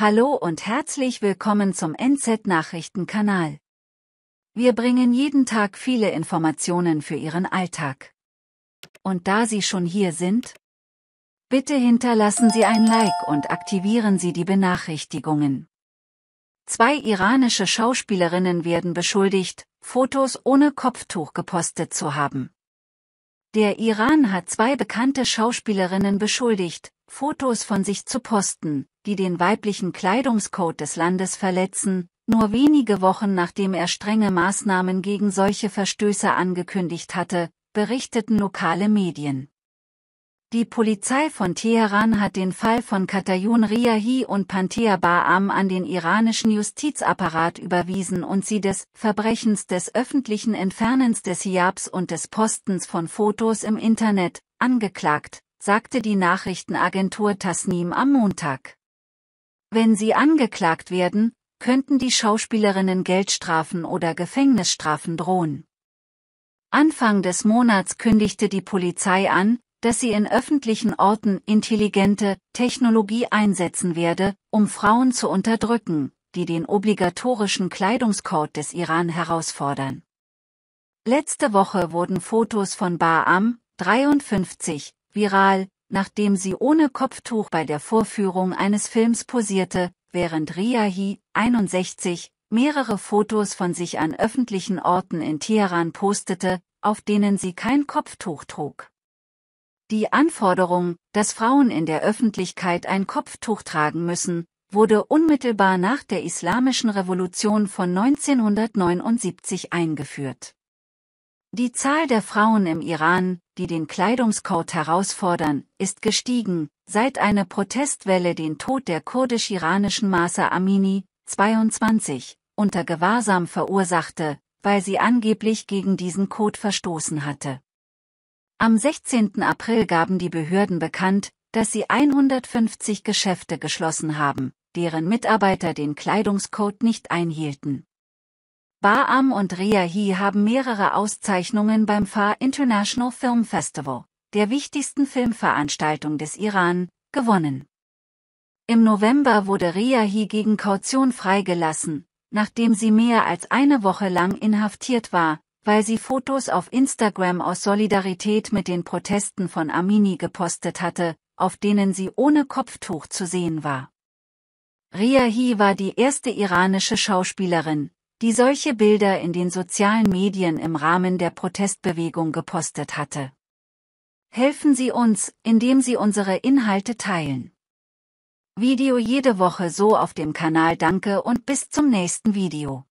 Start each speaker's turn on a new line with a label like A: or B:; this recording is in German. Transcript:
A: Hallo und herzlich willkommen zum NZ Nachrichtenkanal. Wir bringen jeden Tag viele Informationen für Ihren Alltag. Und da Sie schon hier sind, bitte hinterlassen Sie ein Like und aktivieren Sie die Benachrichtigungen. Zwei iranische Schauspielerinnen werden beschuldigt, Fotos ohne Kopftuch gepostet zu haben. Der Iran hat zwei bekannte Schauspielerinnen beschuldigt, Fotos von sich zu posten, die den weiblichen Kleidungscode des Landes verletzen, nur wenige Wochen nachdem er strenge Maßnahmen gegen solche Verstöße angekündigt hatte, berichteten lokale Medien. Die Polizei von Teheran hat den Fall von Katayun Riahi und Panthea Baam an den iranischen Justizapparat überwiesen und sie des Verbrechens des öffentlichen Entfernens des Hijabs und des Postens von Fotos im Internet angeklagt, sagte die Nachrichtenagentur Tasnim am Montag. Wenn sie angeklagt werden, könnten die Schauspielerinnen Geldstrafen oder Gefängnisstrafen drohen. Anfang des Monats kündigte die Polizei an, dass sie in öffentlichen Orten intelligente Technologie einsetzen werde, um Frauen zu unterdrücken, die den obligatorischen Kleidungscode des Iran herausfordern. Letzte Woche wurden Fotos von Baam, 53, viral, nachdem sie ohne Kopftuch bei der Vorführung eines Films posierte, während Riahi, 61, mehrere Fotos von sich an öffentlichen Orten in Teheran postete, auf denen sie kein Kopftuch trug. Die Anforderung, dass Frauen in der Öffentlichkeit ein Kopftuch tragen müssen, wurde unmittelbar nach der Islamischen Revolution von 1979 eingeführt. Die Zahl der Frauen im Iran, die den Kleidungscode herausfordern, ist gestiegen, seit eine Protestwelle den Tod der kurdisch-iranischen Masa Amini, 22, unter Gewahrsam verursachte, weil sie angeblich gegen diesen Code verstoßen hatte. Am 16. April gaben die Behörden bekannt, dass sie 150 Geschäfte geschlossen haben, deren Mitarbeiter den Kleidungscode nicht einhielten. Baam und Riahi haben mehrere Auszeichnungen beim Far International Film Festival, der wichtigsten Filmveranstaltung des Iran, gewonnen. Im November wurde Riahi gegen Kaution freigelassen, nachdem sie mehr als eine Woche lang inhaftiert war, weil sie Fotos auf Instagram aus Solidarität mit den Protesten von Amini gepostet hatte, auf denen sie ohne Kopftuch zu sehen war. Riahi war die erste iranische Schauspielerin, die solche Bilder in den sozialen Medien im Rahmen der Protestbewegung gepostet hatte. Helfen Sie uns, indem Sie unsere Inhalte teilen. Video jede Woche so auf dem Kanal Danke und bis zum nächsten Video.